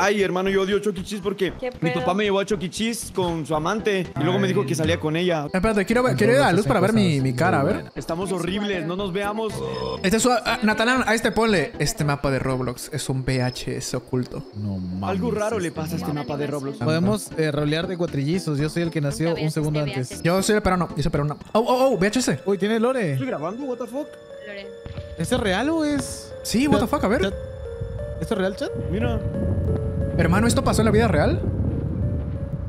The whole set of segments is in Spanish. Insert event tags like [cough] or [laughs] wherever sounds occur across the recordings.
Ay, hermano, yo odio Chuck E. Cheese porque ¿Qué mi papá me llevó a Chuck E. Cheese con su amante y luego me dijo que salía con ella. Espérate, quiero, ver- quiero ir a la luz para ver mi, mi cara, a ver. Estamos horribles, no nos veamos. Este es su... ah, Natalán, a este ponle. Este mapa de Roblox es un VHS oculto. No mames. Algo raro le pasa a este mapa de Roblox. Podemos eh, rolear de cuatrillizos. Yo soy el que nació un segundo antes. Yo soy el peruano, yo soy peruano. Oh, oh, oh, VHS. Uy, ¿tiene ¿Estoy lore? grabando? ¿What the fuck? Lore. ¿Ese es real o es...? Sí, what the fuck, a ver. ¿Esto es real, chat? Mira. Hermano, ¿esto pasó en la vida real?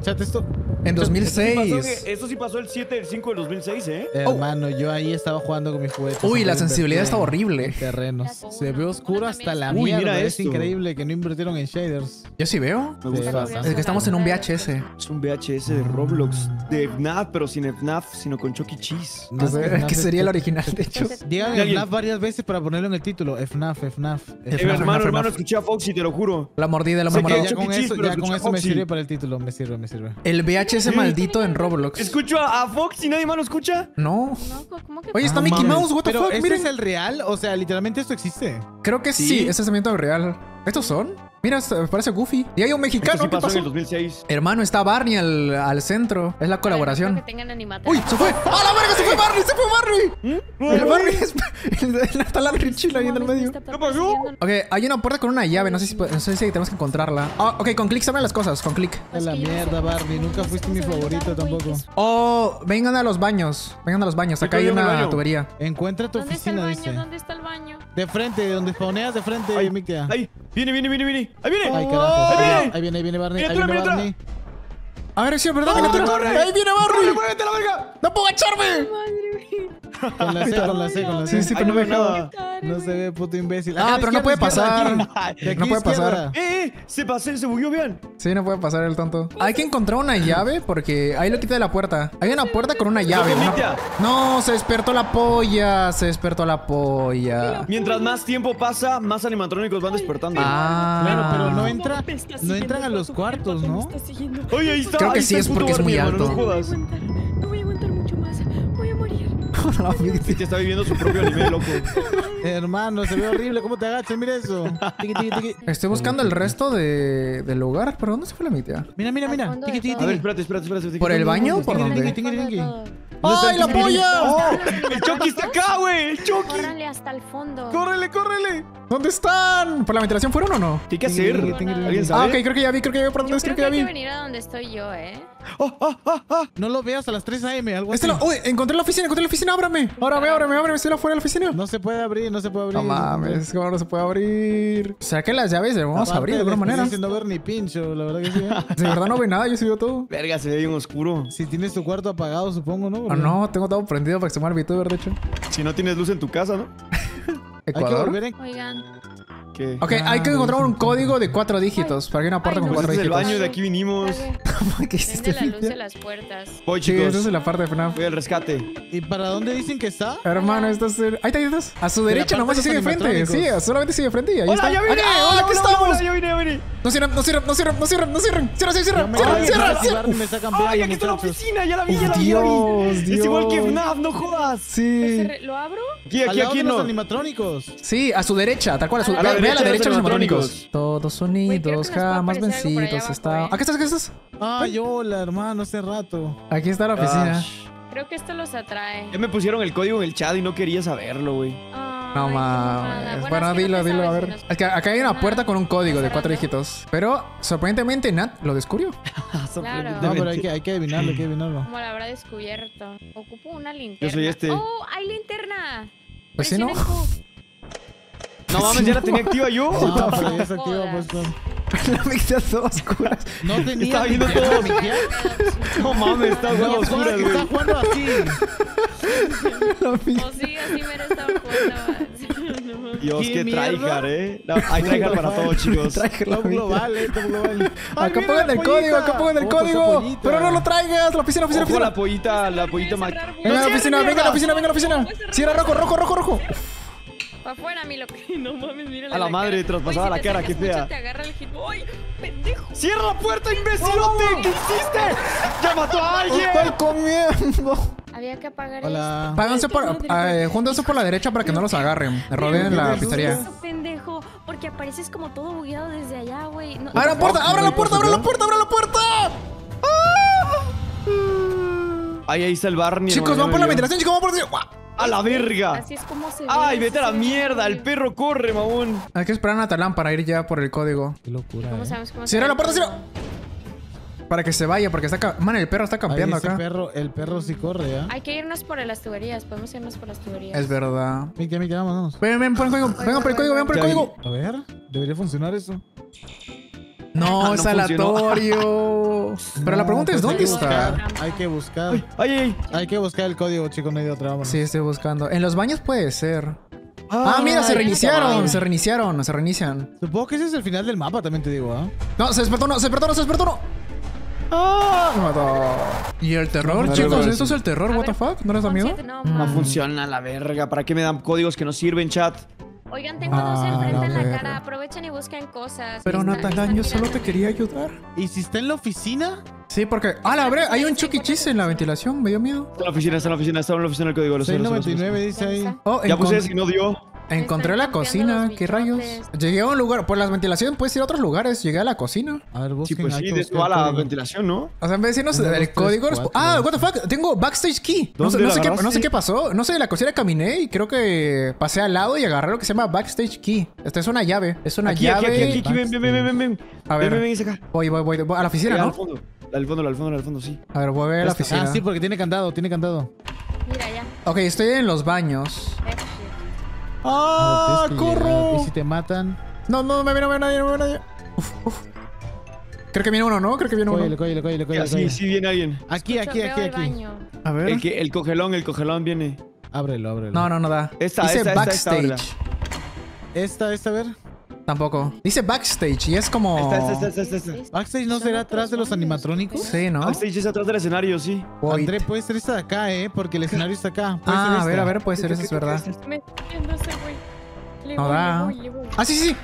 Chat, esto... En Pasó 2006. que- Esto sí pasó el 7 del 5 del 2006, ¿eh? Hermano, yo ahí estaba jugando con mis juguetes. Uy, la sensibilidad está horrible. en Terrenos. Se ve oscuro hasta la Uy, mierda. mira es esto. increíble que no invirtieron en shaders. Yo sí veo. Me gusta Sí. Es que estamos en un VHS. Es un VHS de Roblox, de FNAF, pero sin FNAF, sino con Chuck E. Cheese. No, que Que FNAF sería el original, de hecho. Digan FNAF varias veces para ponerlo en el título. FNAF, FNAF. Eh, FNAF, hermano, FNAF. hermano, escuché a Foxy, te lo juro. La mordida. Ya Chuck E. con Cheese, eso, pero ya con eso me sirve para el título. Me sirve, me sirve. El VHS maldito en Roblox. Escucho a, a Foxy, nadie más lo escucha. No. No, ¿cómo que Oye, está Ah, Mickey mames. Mouse, what the Pero fuck, ¿este miren. es el real? O sea, literalmente esto existe. Creo que sí, Sí. ese es el real. ¿Estos son? Mira, parece Goofy. Y hay un Esto mexicano, sí ¿qué pasó en el pasó? 2006. Hermano, está Barney al, al centro. Es la colaboración. que tengan animatronics. ¡Uy! ¡Se fue! ¡A la verga! ¡Se fue Barney! ¡Se fue Barney! El Barney es... [laughs] El, está la Richila ahí en el medio. ¿Qué pasó? Ok, hay una puerta con una llave. No sé si, no sé si tenemos que encontrarla. Ah, ok, con clic se abren las cosas. Con clic. A la mierda. Barney. Nunca fuiste mi en favorito tampoco. Oh, vengan a los baños. Vengan a los baños. Acá hay en una tubería. Encuentra tu ¿Dónde está el oficina, baño? dice. ¿Dónde está el baño? De frente, donde spawneas de frente, Ay, Mikia. Ahí, viene, viene, viene, viene. Ahí viene. Ay, carajo. Ahí Ahí viene. ahí viene, ahí viene Barney. Ahí viene miniatura. Barney. A ver, sí, es verdad. ¡No, miniatura. corre! ¡Ahí viene ¡Corre, Barney! muévete la verga! ¡No puedo echarme! Madre mía. Con la C, con la C, con la Sí, C. sí, Ahí pero no me dejaba. No se ve, puto imbécil. Ah, Acá, pero no puede pasar. No puede pasar. ¡Eh, eh! Se pasó, se bugueó, vean. Sí, no puede pasar el tonto. Hay que encontrar una llave porque ahí lo quita de la puerta. Hay una puerta con una llave. No, se despertó la polla. Se despertó la polla. Mientras más tiempo pasa, más animatrónicos van despertando. Ah. Claro, pero no entra, no entran a los cuartos, ¿no? Oye, ahí está. Creo que ahí sí, es porque es muy alto. [laughs] morir. Sí, que está viviendo su propio anime, loco. Hermano, se ve horrible. ¿Cómo te agachas? Mira eso. Tiqui, tiqui, tiqui. Estoy buscando el resto de, del lugar. ¿Pero dónde se fue la mitia? Mira, mira, mira. A ver, espérate, espérate, espérate. ¿Por el baño o por dónde? ¡Ay, la polla! [laughs] ¡El Chucky está acá, güey! ¡El Chucky! Córranle hasta el fondo. ¡Córrele, córrele! ¿Dónde están? ¿Por la ventilación fueron o no? ¿Qué hay que hacer? ¿Alguien Ah, sabe? ok, creo que ya vi, creo que ya vi por dónde es, creo que que hay ya que vi. venir a donde estoy yo, ¿eh? No lo veas a las 3 a.m. Algo Este así. lo, uy, encontré la oficina, encontré la oficina, ábrame. Ábrame, ábrame, ábrame, estoy afuera de la oficina. No se puede abrir, no se puede abrir. No mames, ¿cómo no se puede abrir? ¿Será que las llaves las vamos a Aparte, abrir de alguna manera? experiencia no ver ni pincho, la verdad que sí. ¿eh? [laughs] De verdad no ve nada, yo sí veo todo. Verga, se ve bien oscuro. si tienes tu cuarto apagado, supongo, ¿no? Ah, no, tengo todo prendido para que se mueva el VTuber, de hecho. Si no tienes luz en tu casa, ¿no? [laughs] Hay que Ecuador. volver en... Oigan. ¿Qué? Ok, hay que encontrar un código de cuatro dígitos para que una puerta Ay, con no. Pues cuatro este es el dígitos. baño, de aquí vinimos. [laughs] ¿Qué hiciste, la luz de las puertas. Voy, Sí, chicos. esa es la parte de FNAF. Voy al rescate. ¿Y para dónde dicen que está? Hermano, esto es... el- Ahí está, ahí estás. A su derecha parte nomás y sigue de frente. Sí, solamente sigue de frente y ahí ¡Hola, está. ya vine! ¡Ah, ¡Hola, aquí hola, estamos! hola, ya vine, ya vine! No cierren, no cierren, no cierren, no cierren, no cierren. Cierra, sí, cierra, cierra, cierra, ¡Ay, aquí está la oficina! ¡Ya la vi, ya la vi! ya la vi. Dios, Es igual que Dios. FNAF, no jodas. Sí. ¿Lo abro? Aquí, aquí, aquí de los no. animatrónicos. Sí, a su derecha, tal cual. A, su, A ve, a derecha la derecha de los animatrónicos. Todos unidos, jamás vencidos. Está... ¿eh? Aquí estás, aquí estás. Ay, hola, hermano, hace rato. Aquí está la oficina. Ah, Creo que esto los atrae. Ya me pusieron el código en el chat y no quería saberlo, güey. No mames. Bueno, dilo, dilo, a ver. si nos- Es que acá hay una puerta con un código de cuatro dígitos. Pero sorprendentemente Nat lo descubrió. [laughs] Claro. No, pero hay que, hay que adivinarlo, hay que adivinarlo. Como la habrá descubierto. Ocupo una linterna. Yo soy este. ¡Oh! ¡Hay linterna! Pues sí, ¿no? No mames, ya la tenía activa yo. Ah, pero ya se activa, pues, con... [laughs] la mixta todas oscuras. No tenía... Estaba viendo todo. No mames, está huevo No, oscura, está güey. jugando así. [laughs] La mixta- sí, así me estaba jugando. No. [laughs] Dios, ¿Qué tryhard, eh. No, hay tryhard para todos, chicos. Top global, eh, top global. Ay, Acá pongan el código, acá pongan el código. Pero no lo traigas. La oficina, la oficina, la oficina. pollita, la pollita Venga a la oficina, venga a la oficina, venga a la oficina. Cierra rojo, rojo, rojo, rojo. Pa' afuera, mi loco. [laughs] No mames, mírale A la madre, traspasada la cara, Te agarra el hit. ¡Ay, pendejo! ¡Cierra la puerta, imbécilote! ¿Qué hiciste? ¡Ya mató a alguien! Estoy comiendo. Había que apagar Hola. Páganse por, Madre, eh, júntense por la derecha para que no los agarren. Rodeen la Qué pizzería. Pendejo. ¿Por porque apareces como todo bugueado desde allá, güey. No- ¡Abre la puerta! ¡Abre la puerta! ¡Abre la puerta! ¡Abre la puerta! Ahí, ahí está el Barney. Chicos, vamos por la ventilación, chicos, vamos por la ventilación. ¡A la verga! Así es como se ve. ¡Ay, vete a la mierda! El perro corre, mamón. Hay que esperar a Natalán para ir ya por el código. Qué locura. ¿Cómo eh. sabemos cómo se Cierra la el puerta, cierra. Para que se vaya, porque está... Man, el perro está campeando acá. perro, el perro sí corre, ¿ah? Hay que irnos por las tuberías. Podemos irnos por las tuberías. Es verdad. Mica, Mica, vámonos. Ven, ven, por el código. Vengan por el código, vengan por el código. A ver, debería funcionar eso. No, [laughs] no es funcionó. [laughs] Pero la No, pregunta es, pues ¿dónde hay está? Hay que buscar. ¡Ay, ay, ay! Hay que buscar el código, chicos, medio tramo. Sí, estoy buscando. En los baños puede ser. Ah, mira, se reiniciaron, se reiniciaron, se reinician. Supongo que ese es el final del mapa, también te digo, ¿ah? No, se despertó uno, se despertó uno, se despertó uno. ¡Ah! Me mató. ¿Y el terror, No, chicos? no, no, ¿Esto es el terror? A ¿What the fuck? ¿No les da miedo? No, No funciona la verga. ¿Para qué me dan códigos que no sirven, chat? Oigan, tengo dos Ah, enfrente la en la cara. Aprovechen y busquen cosas. Pero Natalán, yo solo te quería ayudar. ¿Y si está en la oficina? Sí, porque... ¡Ah, la verdad! Hay un Chucky. Cheese en la ventilación, me dio miedo. Está en la oficina, está en la oficina, está en la oficina el código. Lo sé, lo sé, lo sé, lo sé. 699 dice ¿Dónde ahí. Oh, Ya puse y no dio. Encontré la cocina. ¿Qué rayos? Llegué a un lugar... Por las ventilaciones puedes ir a otros lugares. Llegué a la cocina. A ver, Sí, pues sí, de el la código. ventilación, ¿no? O sea, en vez de decirnos el código... Ah, what the fuck, tengo backstage key. No sé, ¿Dónde no, la sé qué, no sé qué pasó. No sé, de la cocina caminé y creo que pasé al lado y agarré lo que se llama backstage key. Esta es una llave. Es una Aquí, llave. aquí, aquí, aquí, aquí, ven, ven, ven, ven, ven, ven. A ver. Ven, ven, acá. Voy, voy, voy, voy a la oficina, Allá al ¿no? fondo. Del fondo, del fondo, del fondo, sí. A ver, voy a ver la Esta. oficina. Ah, sí, porque tiene candado, tiene candado. Mira, ya. Ok, estoy en los baños. ¡Ah, corro! ¿Y si te matan? No, no, me ve, no me nadie, no me nadie. Uf, uf. Creo que viene uno, ¿no? Creo que viene uno. Cógele, cógele, cógele, sí, sí viene alguien. Aquí, escucho, aquí, aquí, aquí. A ver. El, que, el cogelón, el cogelón viene. Ábrelo, ábrelo. No, no, no da. Esta, Dice esta, esta. Esta, esta, a ver. Tampoco. Dice backstage y es como. Esta, esta, esta, esta, esta. Es- Backstage no será atrás de los animatrónicos. Sí, ¿no? Backstage es atrás del escenario, sí. Wait. André, puede ser esta de acá, ¿eh? Porque el escenario está acá. Puede ser Ah, a ver, a ver, puede ser, eso es verdad. Me está viendo ese güey. Le No da. Ah, sí, sí, sí.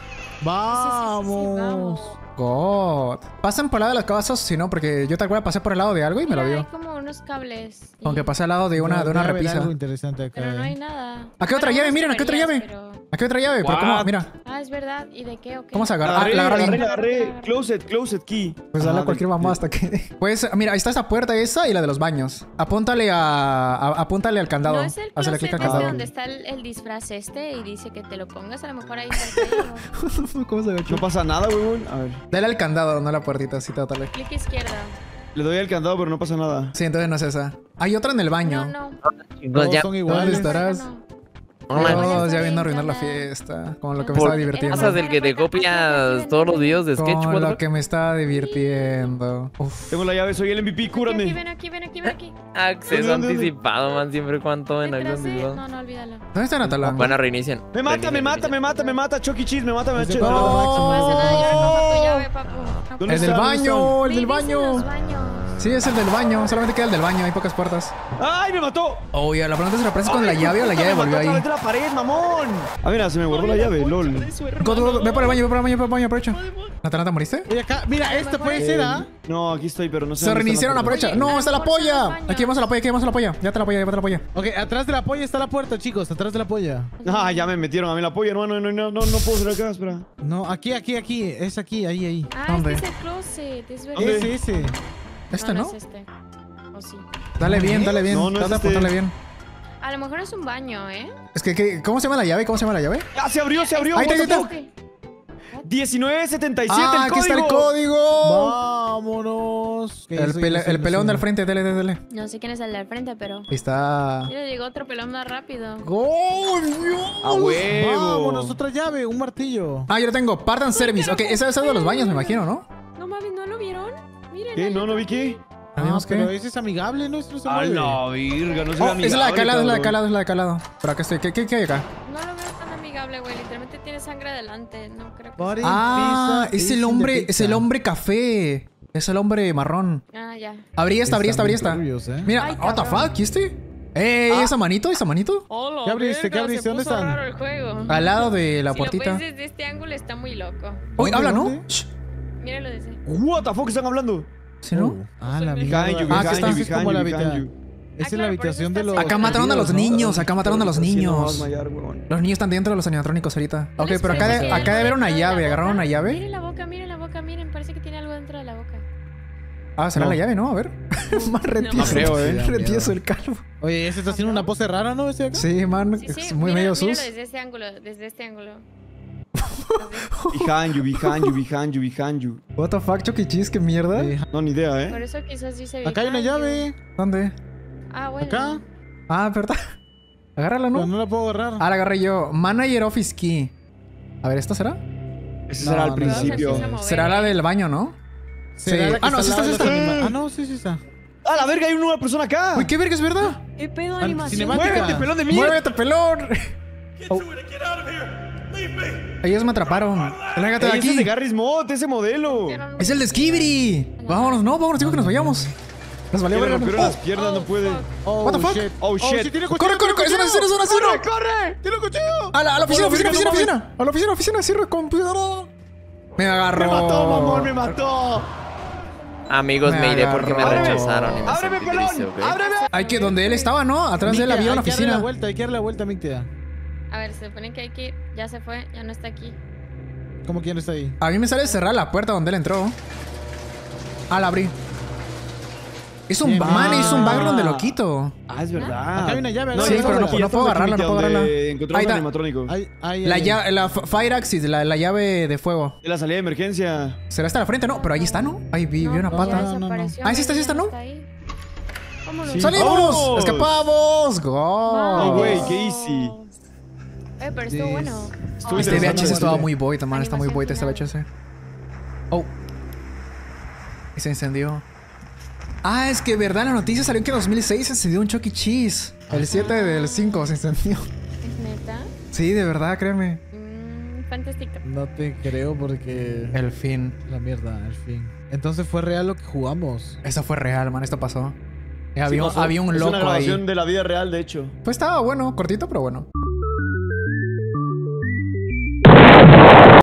Vamos. God. Pasan por el lado de las casas, si no, porque yo tal cual pasé por el lado de algo y me lo Mira, hay como unos cables. y- Aunque pasé al lado de una, de una repisa. algo interesante acá. Pero no ¿eh? hay nada. Aquí otra Bueno, llave, miren, aquí otra tuberías, llave. pero- Aquí otra llave, pero ¿cómo? Mira. Ah, es verdad. ¿Y de qué o qué? ¿Cómo se agarra? Ah, Agarré, la agarré agarré, bien. agarré. Closet, closet key. Pues dale Ah, a cualquier mamá hasta que. Pues, mira, ahí está esta puerta esa y la de los baños. Apúntale a. a- apúntale al candado. No es el closet clic al este candado. donde está el, el disfraz este y dice que te lo pongas. A lo mejor ahí está. [laughs] ¿Cómo se agachó? No pasa nada, huevón. A ver. Dale al candado, no a la puertita, sí, dale. Clic izquierda. Le doy al candado, pero no pasa nada. Sí, entonces no es esa. Hay otra en el baño. No, no. Todos ya son ¿Dónde iguales. estarás? No, no Todos ya viendo bien, arruinar la fiesta. Como lo que me estaba divirtiendo. pasas del que te copias todos los videos de sketch, Con lo que me estaba divirtiendo. Uf. Tengo la llave, soy el MVP, cúrame. aquí, ven aquí, ven aquí, ven aquí. Acceso ¿Dónde, dónde? anticipado, man, siempre cuando en de... video. No, no, olvídalo. ¿Dónde está Natalán? Bueno, reinician. Me mata, me mata, me mata, me mata. Chucky Cheese, me mata, me mata. perro No pasa nada, yo recojo tu llave, papu. No ¿Dónde El del está? ¿Dónde baño, el Sí, del dice baño. los baños. Sí, es el del baño. Solamente queda el del baño. Hay pocas puertas. ¡Ay, me mató! Oye, la pregunta reaparece con la llave o la llave me volvió ahí. la pared, mamón! Ah, mira, se me guardó la llave, lol. Ve por el baño, ve por el baño, ve por el baño, aprovecha. ¿Natalán, te moriste? Oye, acá, mira, esta puede ser, ¿ah? No, aquí estoy, pero no sé. Se reiniciaron, la puerta. aprovecha. No, a está la polla. Aquí vamos a la polla, aquí vamos a la polla. Ya te la polla, ya te la polla. Ok, atrás de la polla está la puerta, chicos. Atrás de la polla. Ah, ya me metieron a mí la polla, no, no, no, no, no, no puedo salir acá, espera. No, aquí, aquí, aquí. Es aquí, ahí, ahí. Ah, ¿Dónde? este es el closet, es verdad. ¿Dónde? Ese, ese. Este, no, ¿no? es este. O sí. Dale bien, dale bien. No, no es Trata de este. apuntarle bien. A lo mejor es un baño, ¿eh? Es que, ¿qué- ¿cómo se llama la llave? ¿Cómo se llama la llave? ¡Ah, se abrió, se abrió! Ahí está, ahí? Este. 1977 Ah, el aquí está el código. código. Vámonos. ¿Qué El, pele- Yo el yo soy. del frente, dale, dale, dale. No sé quién es el del frente, pero... Ahí está. Mira, llegó otro pelón más rápido. ¡Oh, Dios! ¡A huevo! Vámonos, otra llave, un martillo. Ah, yo lo tengo. Part Service. Ok, ese es de los baños, me imagino, ¿no? No mames, ¿no lo vieron? Miren. ¿Qué? No, no vi qué. Ah, Tenemos que- pero ese es amigable, ¿no? Esto no A la virga, no se Oh, ve es la de acá al lado, es la de acá al cabrón. lado, es la de acá al lado. Pero acá estoy. ¿Qué, qué, qué hay acá? No lo veo tan amigable, güey. Literalmente tiene sangre adelante. No creo que... Body Ah, pizza es el hombre, es el hombre café. Es el hombre marrón. Ah, ya. Abrí esta, abrí esta, abrí esta. Turbios, ¿eh? Mira, Ay, what the fuck, ¿y este? ¡Ey! ¿Esa manito? ¿Esa manito? Hola, ¿Qué abriste? ¿Qué abriste? ¿Dónde están? Al lado de la si lo puertita. ves desde este ángulo está muy loco. Uy, ¿Dónde, habla, ¿no? dónde? Míralo desde... What the fuck están hablando? ¿Sí, no? Oh, Ah, la mierda. Ah, aquí behind está. you, Ese es como la mitad. you. Esa es la habitación de los. Acá mataron a los niños, acá mataron a los niños. Los niños están dentro de los animatrónicos ahorita. Ok, ¿Ustedes pero acá, de- que acá debe haber una de llave. ¿Agarraron una llave? Miren la boca, miren la boca, miren. Parece que tiene algo dentro de la boca. Ah, será No. la llave, ¿no? A ver. [laughs] [laughs] Más retieso. No creo, eh. [laughs] Retieso el calvo. Oye, ese está haciendo una pose rara, ¿no? Ese de acá. Sí, man. Sí, muy mira- medio sus. desde este ángulo, desde este ángulo. Behind you, behind you, behind you, behind you. What the fuck, Chucky Cheese, qué mierda. Sí. No, ni idea, Por ¿eh? eso quizás dice Acá hay una llave. ¿Dónde? Ah, bueno. Acá. Ah, ¿verdad? Agárrala, Pero ¿no? no la puedo agarrar. Ah, la agarré yo. Manager Office Key. A ver, ¿esta será? Ese No, será al no, principio. no, no, no. Será la del baño, ¿no? ¿Será sí. Ah, no, sí está, sí está. anima- Ah, no, sí, sí está. ¡Ah, la verga! Hay una persona acá. Uy, qué verga, es verdad. ¿Qué pedo animación? ¡Muévete, pelón de mierda! ¡Muévete, pelón! Oh. Ellos me atraparon. Lárgate de ese es de aquí. Garry's Mod, ese modelo. Es el de Skibidi. Vámonos, no, vámonos, digo que nos vayamos. Nos valió verga. rompieron Oh, las piernas, no puede. Oh, What the fuck? shit. Oh, shit. Corre, corre, corre, es tiene una, es una, es una, es una. ¡Corre! ¡Tiene cuchillo! A la, a la oficina, oficina, oficina, oficina. A la oficina, oficina, cierre computadora. Me agarró. ¡Me mató, mamón! ¡Me mató! Amigos, Me me, iré porque me rechazaron. y me ¡Ábreme, pelón! ¡Ábreme! Hay que, donde él estaba, ¿no? Atrás de él había una Hay que darle la oficina. vuelta, hay que darle la vuelta, Mictea. A ver, se supone que hay que ir. Ya se fue, ya no está aquí. ¿Cómo quién está ahí? A mí me sale cerrar la puerta donde él entró. Ah, la abrí. Es un man, es un background de loquito. Ah, es verdad. Acá hay una llave, No, Sí, pero no, llave. no puedo agarrarla, no puedo agarrarla. Ahí está. animatrónico. Ahí, ahí, La, ahí. llave, la Fire Axis, la, la llave de fuego. De la salida de emergencia. ¿Será hasta la frente? No, pero ahí está, ¿no? Ahí vi, vi una No, pata. no, no. Ah, sí está, sí está, ¿no? ahí. Vámonos. Sí. ¡Salimos! ¡Escapamos! ¡Go! Oh, güey, qué easy. Eh, pero estuvo bueno. Estuvo Este VHS estaba muy void, man. Está muy void este VHS. Oh. Y se encendió. Ah, es que verdad, la noticia salió que en 2006 se encendió un Chucky Cheese. El 7 del 5 se encendió. ¿Es neta? Sí, de verdad, créeme. Mmm, fantástico. No te creo porque... El fin. La mierda, al fin. Entonces fue real lo que jugamos. Eso fue real, man. Esto pasó. Sí había, pasó. había un Es loco una grabación ahí. de la vida real, de hecho. Pues estaba bueno, cortito, pero bueno.